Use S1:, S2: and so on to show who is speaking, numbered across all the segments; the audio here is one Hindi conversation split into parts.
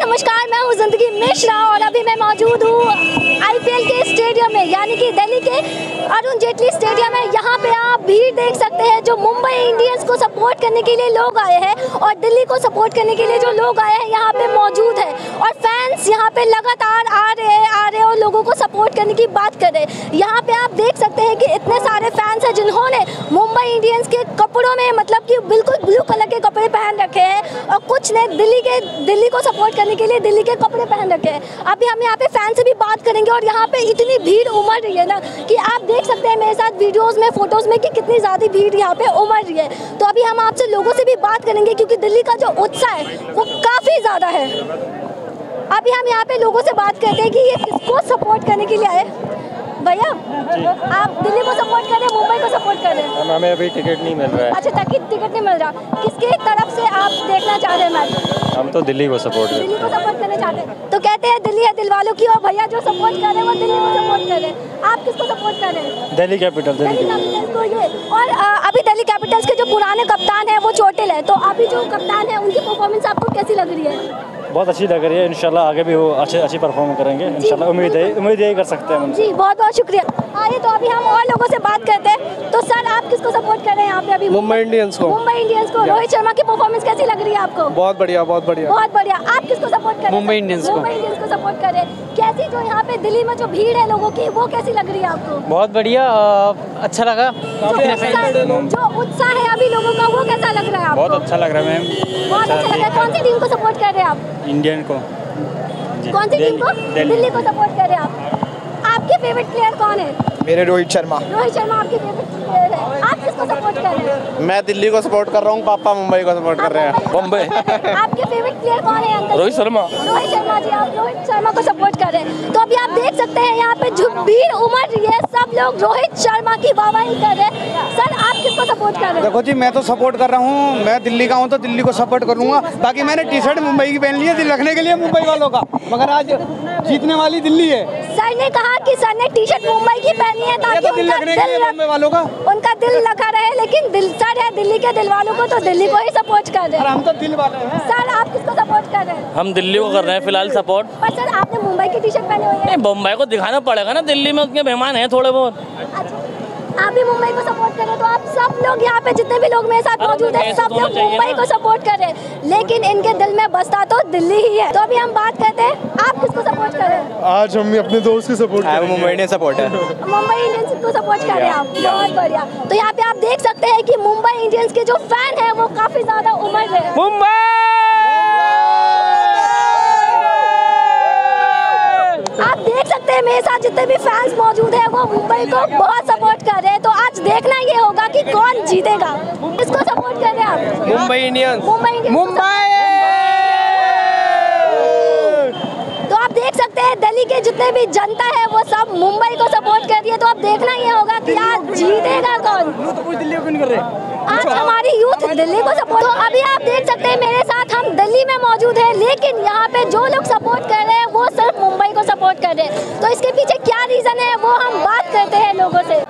S1: नमस्कार, मैं हूँ ज़िंदगी मिश्रा और अभी मैं मौजूद हूँ आईपीएल के स्टेडियम में, यानी कि दिल्ली के अरुण जेटली स्टेडियम है यहाँ पे आप भीड़ देख सकते हैं, जो मुंबई इंडियंस को सपोर्ट करने के लिए लोग आए हैं और दिल्ली को सपोर्ट करने के लिए जो लोग आए हैं, यहाँ पे मौजूद है। और फैंस यहाँ पे लगातार आ रहे हैं, आ रहे हैं और लोगों को सपोर्ट करने की बात कर रहे हैं। यहाँ पे आप देख सकते हैं कि इतने सारे फैंस हैं जिन्होंने मुंबई इंडियंस के कपड़ों में मतलब कि बिल्कुल ब्लू कलर के कपड़े पहन रखे हैं और कुछ ने दिल्ली के, दिल्ली को सपोर्ट करने के लिए दिल्ली के कपड़े पहन रखे हैं। अभी हम यहाँ पे फ़ैन से भी बात करेंगे और यहाँ पे इतनी भीड़ उमड़ रही है ना कि आप देख सकते हैं मेरे साथ वीडियोस में फ़ोटोज़ में कि कितनी ज़्यादा भीड़ यहाँ पे उमड़ रही है। तो अभी हम आपसे लोगों से भी बात करेंगे क्योंकि दिल्ली का जो उत्साह है, वो काफ़ी ज़्यादा है। अभी हम यहाँ पे लोगों से बात करते हैं कि ये किसको सपोर्ट करने के लिए आए? भैया आप दिल्ली को सपोर्ट कर रहे हैं मुंबई को सपोर्ट कर रहे हैं?
S2: हमें अभी टिकट नहीं मिल रहा है।
S1: अच्छा तक टिकट नहीं मिल रहा। किसके तरफ़ से आप देखना चाह रहे हैं मैच
S2: हम तो दिल्ली को सपोर्ट
S1: दिल्ली को सपोर्ट करना चाहते हैं। तो कहते हैं दिल्ली है दिल वालों की और भैया जो सपोर्ट कर रहे हैं वो दिल्ली को सपोर्ट कर रहे हैं। आप किसको सपोर्ट कर रहे हैं
S2: हैं? दिल्ली कैपिटल
S1: दिल्ली ये और अभी दिल्ली कैपिटल्स के जो पुराने कप्तान हैं वो चोटिल है। तो अभी जो कप्तान है उनकी परफॉर्मेंस आपको कैसी लग रही है?
S2: बहुत अच्छी लग रही है इंशाल्लाह आगे भी वो अच्छे अच्छी परफॉर्म करेंगे इंशाल्लाह। उम्मीद है उम्मीद यही कर सकते हैं
S1: जी बहुत बहुत शुक्रिया। आइए तो अभी हम और लोगों से बात करते हैं। किसको सपोर्ट कर रहे हैं यहाँ पे अभी
S3: मुंबई इंडियंस को।
S1: मुंबई इंडियंस को। रोहित शर्मा की परफॉर्मेंस कैसी लग रही है आपको?
S3: बहुत बढ़िया बहुत बढ़िया।
S1: बहुत बढ़िया। आप किसको सपोर्ट कर रहे हैं
S3: मुंबई इंडियंस को।
S1: मुंबई इंडियंस को सपोर्ट कर रहे हैं। कैसी जो यहाँ पे दिल्ली में जो भीड़ है लोगों की वो कैसी लग रही है आपको?
S4: बहुत बढ़िया अच्छा लगा।
S1: जो उत्साह है अभी लोगों का वो कैसा लग रहा है
S2: बहुत अच्छा लग रहा है मैम।
S1: बहुत अच्छा लग रहा है। कौन सी टीम को सपोर्ट कर रहे हैं आप?
S2: इंडियन को।
S1: कौन सी टीम को?
S2: दिल्ली।
S1: दिल्ली को सपोर्ट कर रहे हैं आप। आपके फेवरेट प्लेयर कौन है?
S3: मेरे रोहित शर्मा।
S1: रोहित शर्मा आपके फेवरेट प्लेयर है। आप किसको सपोर्ट कर रहे हैं?
S3: मैं दिल्ली को सपोर्ट कर रहा हूँ पापा मुंबई को सपोर्ट कर रहे हैं। मुंबई
S1: आपके फेवरेट प्लेयर कौन है अंदर
S3: रोहित शर्मा।
S1: रोहित शर्मा जी आप रोहित शर्मा को सपोर्ट कर रहे हैं। तो अभी आप देख सकते हैं यहाँ पे जो भीड़ उमड़ रही है सब लोग रोहित शर्मा की वाहवाही कर रहे हैं। सर आप किसको सपोर्ट कर रहे हैं?
S5: देखो जी मैं तो सपोर्ट कर रहा हूँ। मैं दिल्ली का हूँ तो दिल्ली को सपोर्ट करूँगा। बाकी मैंने टी शर्ट मुंबई की पहन ली है दिल रखने के लिए मुंबई वालों का। मगर आज जीतने वाली दिल्ली है।
S1: सर ने कहा कि सर ने टी शर्ट मुंबई की पहनी है ताकि
S5: तो दिल
S1: उनका
S5: रखने
S1: दिल
S5: मुंबई वालों का।
S1: उनका दिल लगा रहे लेकिन दिल सर है दिल्ली के दिल वालों को तो दिल्ली को ही सपोर्ट कर रहे हैं।
S5: हम तो दिल वाले हैं।
S1: सर आप किसको सपोर्ट कर रहे हैं?
S4: हम दिल्ली को कर रहे हैं फ़िलहाल सपोर्ट
S1: पर सर आपने मुंबई की टी शर्ट पहनी हुई है।
S4: नहीं बम्बई को दिखाना पड़ेगा ना दिल्ली में उतने मेहमान है थोड़े बहुत।
S1: अच्छा आप भी मुंबई को सपोर्ट कर रहे हैं तो आप सब लोग यहाँ पे जितने भी लोग मेरे साथ मौजूद हैं सब
S4: तो
S1: लोग मुंबई को सपोर्ट कर रहे हैं। लेकिन इनके दिल में बसता तो दिल्ली ही है। तो अभी हम बात करते हैं आप किसको सपोर्ट कर रहे हैं?
S3: आज हम अपने दोस्त की सपोर्ट कर मुंबई इंडियन सपोर्ट है।
S1: मुंबई इंडियंस को सपोर्ट कर रहे हैं आप। बहुत बढ़िया। तो यहाँ पे आप देख सकते हैं की मुंबई इंडियंस के जो फ़ैन है वो काफ़ी ज़्यादा उमड़ रहे हैं। आप हैं मेरे साथ जितने भी फैंस मौजूद हैं वो मुंबई को बहुत सपोर्ट कर रहे हैं। तो आज देखना ये होगा कि कौन जीतेगा। किसको सपोर्ट कर रहे हैं आप?
S3: मुंबई इंडियंस
S1: मुंबई मुंबई! तो आप देख सकते हैं दिल्ली के जितने भी जनता है वो सब मुंबई को सपोर्ट कर रही है। तो अब देखना ये होगा कि आज जीतेगा कौन?
S5: दिल्ली को कर रहे
S1: आज हमारी यूथ दिल्ली को सपोर्ट तो अभी आप देख सकते हैं मेरे साथ हम दिल्ली में मौजूद हैं लेकिन यहाँ पे जो लोग सपोर्ट कर रहे हैं वो सिर्फ़ मुंबई को सपोर्ट कर रहे हैं। तो इसके पीछे क्या रीजन है वो हम बात करते हैं लोगों से।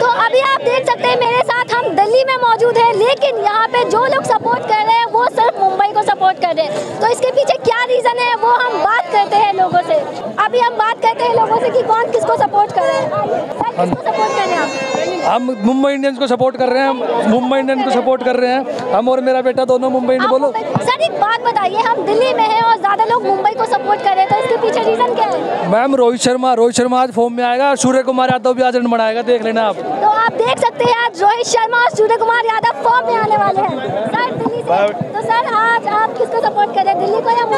S1: तो अभी आप देख सकते हैं मेरे साथ हम दिल्ली में मौजूद हैं लेकिन यहाँ पे जो लोग सपोर्ट कर रहे हैं वो सिर्फ़ मुंबई को सपोर्ट कर रहे हैं। तो इसके पीछे क्या रीजन है वो हम बात करते हैं लोगों से। अभी हम बात करते हैं लोगों से कि कौन किसको सपोर्ट कर रहे हैं। किसको सपोर्ट कर रहे हैं आप?
S5: हम मुंबई इंडियंस को सपोर्ट कर रहे हैं मुंबई इंडियंस को सपोर्ट कर रहे हैं। हम और मेरा बेटा दोनों मुंबई इंडियन बोलो।
S1: सर एक बात बताइए हम दिल्ली में हैं और ज़्यादा लोग मुंबई को सपोर्ट कर रहे हैं तो इसके पीछे रीजन क्या है?
S5: मैम रोहित शर्मा रोहित शर्मा आज फॉर्म में आएगा और सूर्य कुमार यादव भी आज रन बनाएगा देख लेना आप।
S1: तो आप देख सकते हैं आज रोहित शर्मा और सूर्य कुमार यादव फॉर्म में आने वाले हैं। सर दिल्ली से तो सर आज आप किसको सपोर्ट कर रहे हैं दिल्ली को या को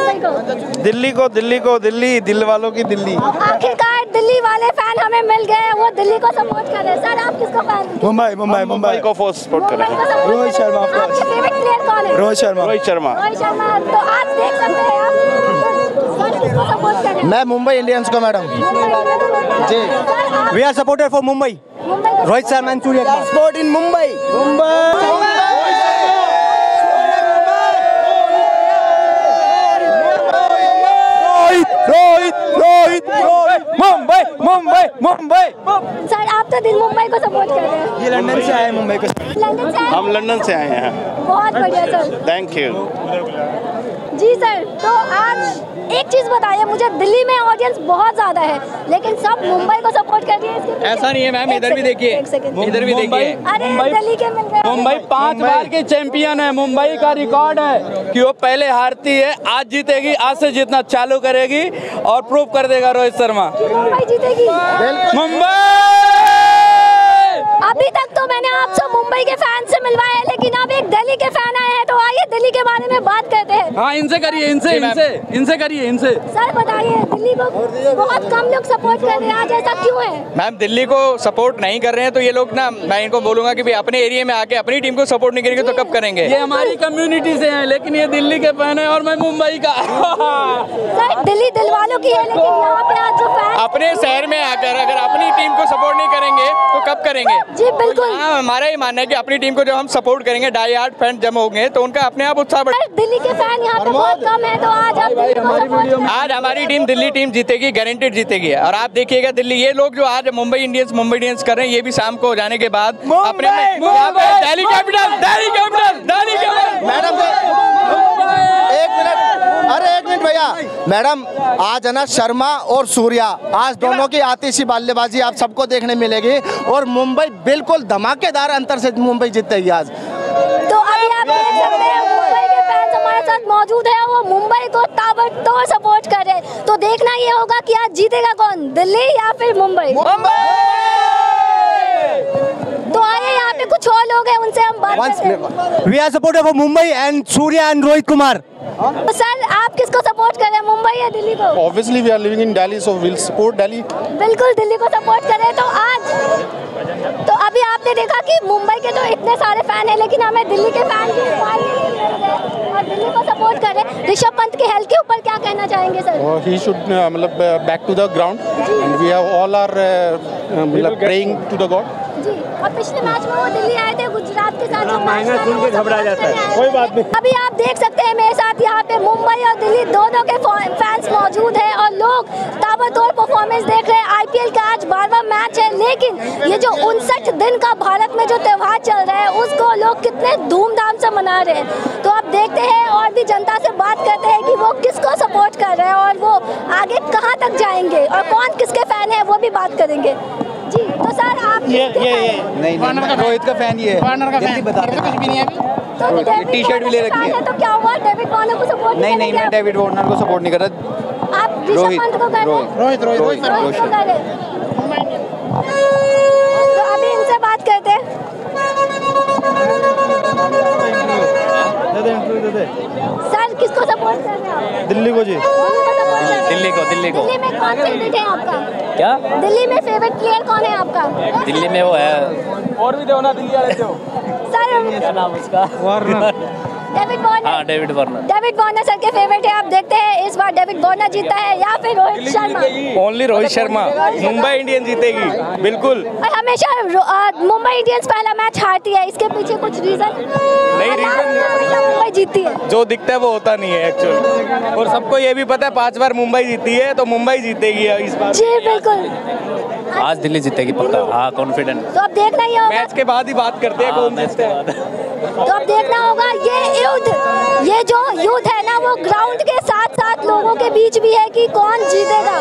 S3: दिल्ली को दिल्ली को दिल्ली दिल वालों की दिल्ली।
S1: आखिरकार दिल्ली वाले फ़ैन हमें मिल गए वो दिल्ली को सपोर्ट कर रहे हैं। सर आप किसको फ़ैन
S3: मुंबई मुंबई मुंबई। को फोर्स सपोर्ट कर रहे हैं।
S1: रोहित
S3: शर्मा.
S1: आपके फेवरेट प्लेयर कौन है?
S3: रोहित शर्मा। रोहित शर्मा।
S1: रोहित शर्मा तो आज देख सकते हैं आप। सर किसको सपोर्ट कर रहे हैं?
S3: मैं मुंबई इंडियंस को madam. Ji. We are supported for Mumbai
S1: Mumbai
S3: Rohit Sharma and Surya sport in Mumbai. Rohit Rohit Rohit Mumbai Mumbai.
S1: Sir आप तो दिन मुंबई को सपोर्ट कर रहे हैं।
S3: ये लंदन से आए मुंबई को।
S1: लंदन से
S6: हम लंदन से आए हैं।
S1: बहुत बढ़िया sir.
S6: Thank you
S1: ji sir तो आज एक चीज़ बताइए मुझे दिल्ली में ऑडियंस बहुत ज़्यादा है लेकिन सब मुंबई को सपोर्ट कर रही है इसके
S3: ऐसा नहीं है मैम, इधर भी देखिए। इधर भी देखिए।
S1: अरे
S3: मुंबई
S1: दिल्ली के मिल रहे
S3: मुंबई पाँच बार की चैंपियन है मुंबई का रिकॉर्ड है। कि वो पहले हारती है आज जीतेगी आज से जीतना चालू करेगी और प्रूव कर देगा रोहित शर्मा।
S1: मुंबई जीतेगी।
S3: मुंबई!
S1: अभी तक तो मैंने आपसे मुंबई के फ़ैन से मिलवाया है लेकिन अब एक दिल्ली के फ़ैन आए हैं तो आइए दिल्ली के बारे में बात करते हैं।
S3: हाँ इनसे करिए इनसे इनसे इनसे करिए इनसे।
S1: सर बताइए दिल्ली को बहुत कम लोग सपोर्ट कर रहे हैं आज ऐसा क्यों है?
S3: मैम दिल्ली को सपोर्ट नहीं कर रहे हैं तो ये लोग ना मैं इनको बोलूँगा की अपने एरिया में आके अपनी टीम को सपोर्ट नहीं करेंगे तो कब करेंगे? ये हमारी कम्युनिटी से है लेकिन ये दिल्ली के फ़ैन है और मैं मुंबई का।
S1: दिल्ली दिल वालों की है लेकिन यहाँ पे आज
S3: अपने शहर में आकर अगर अपनी टीम को सपोर्ट नहीं करेंगे तो कब करेंगे?
S1: जी बिल्कुल।
S3: हाँ हमारा ही मानना है कि अपनी टीम को जब हम सपोर्ट करेंगे डाई हार्ट फ़ैन जम होंगे तो उनका अपने आप उत्साह बढ़े
S1: दिल्ली के फ़ैन यहाँ पे बहुत कम है तो आज आप
S3: आज हमारी टीम दिल्ली टीम जीतेगी गारंटेड जीतेगी। और आप देखिएगा दिल्ली ये लोग जो आज मुंबई इंडियंस मुंबई इंडियंस कर रहे हैं ये भी शाम को हो जाने के बाद अपने Delhi Capital Delhi Capital Delhi Capital
S6: madam एक मिनट। अरे एक मिनट भैया। मैडम आज है ना शर्मा और सूर्या। आज दोनों की आतिशी बल्लेबाजी आप सबको देखने मिलेगी। और मुंबई बिल्कुल धमाकेदार अंतर से मुंबई जीतेगी आज।
S1: तो अभी आप देख सकते हैं मुंबई के फैंस हमारे साथ मौजूद है वो मुंबई को ताबड़तोड़ सपोर्ट कर रहे हैं। तो देखना ये होगा कि आज जीतेगा कौन दिल्ली या फिर मुंबई? तो आइए यहाँ पे कुछ और लोग हैं उनसे हम बात करते हैं।
S6: We are supporter for Mumbai and Surya and Rohit Kumar
S1: तो सर आप किसको सपोर्ट कर रहे हैं मुंबई या दिल्ली को?
S7: Obviously, we are living in Delhi, so we'll support Delhi.
S1: बिल्कुल दिल्ली को सपोर्ट कर रहे हैं तो आज तो अभी आपने देखा कि मुंबई के तो इतने सारे फ़ैन हैं लेकिन हमें दिल्ली के फ़ैन भी finally मिल गए और दिल्ली को सपोर्ट कर रहे हैं। ऋषभ पंत के हेल्थ के ऊपर क्या कहना चाहेंगे सर?
S7: He should uh, मतलब, the ground, and we have all are uh, uh, मतलब, praying to the God.
S1: और पिछले मैच में वो दिल्ली आए थे गुजरात के साथ जो मैच था वो घबरा जाता है।
S2: कोई बात नहीं।
S1: अभी आप देख सकते हैं मेरे साथ यहाँ पे मुंबई और दिल्ली दोनों के फैंस मौजूद हैं और लोग ताबड़तोड़ परफॉर्मेंस देख रहे हैं। आईपीएल का आज बारहवां मैच है लेकिन ये जो उनसठ दिन का भारत में जो त्यौहार चल रहा है उसको लोग कितने धूमधाम से मना रहे हैं। तो आप देखते हैं और भी जनता से बात करते हैं कि वो किसको सपोर्ट कर रहे हैं और वो आगे कहाँ तक जाएँगे और कौन किसके फ़ैन है वो भी बात करेंगे। जी तो सर आप
S2: ये ये ये।
S1: हैं?
S5: नहीं नहीं रोहित का फ़ैन ये है। जल्दी बता कुछ भी नहीं है।
S1: तो
S5: टी-शर्ट भी ले रखी है।
S1: तो क्या हुआ? डेविड वार्नर को सपोर्ट
S5: नहीं नहीं मैं डेविड वार्नर को सपोर्ट नहीं कर रहा।
S1: आप
S5: रोहित
S1: पंत को कर रहे हैं?
S5: रोहित रोहित रोहित।
S2: दे दे
S1: सर किसको सपोर्ट कर रहे हैं? आप
S2: दिल्ली को जी।
S1: दिल्ली को रहे
S4: दिल्ली को दिल्ली
S1: में कौन फेवरेट है आपका?
S4: क्या?
S1: दिल्ली में फेवरेट प्लेयर कौन है आपका?
S4: दिल्ली में वो है।
S3: और भी दो ना दिल्ली वाले हो
S1: सर
S4: क्या नाम उसका?
S1: वार्नर डेविड वार्नर
S4: हाँ David Warner
S1: David Warner sir के फेवरेट है आप देखते हैं इस बार डेविड वार्नर जीता है या फिर रोहित शर्मा?
S3: ओनली रोहित शर्मा। मुंबई इंडियन जीतेगी बिल्कुल।
S1: और हमेशा मुंबई इंडियंस पहला मैच हारती है इसके पीछे कुछ रीजन नहीं
S3: reason
S1: मुंबई जीतती है।
S3: जो दिखता है वो होता नहीं है एक्चुअली और सबको ये भी पता है पाँच बार मुंबई जीती है तो मुंबई जीतेगी इस बार।
S1: जी बिल्कुल।
S4: आज दिल्ली जीतेगी पक्का। हाँ कॉन्फिडेंट
S1: तो अब देखना ही होगा।
S3: मैच के बाद ही बात करते हैं
S4: हाँ
S3: कौन जीतते हैं।
S1: तो अब देखना होगा ये युद्ध ये जो युद्ध है ना, वो ग्राउंड के साथ साथ लोगों के बीच भी है कि कौन जीतेगा।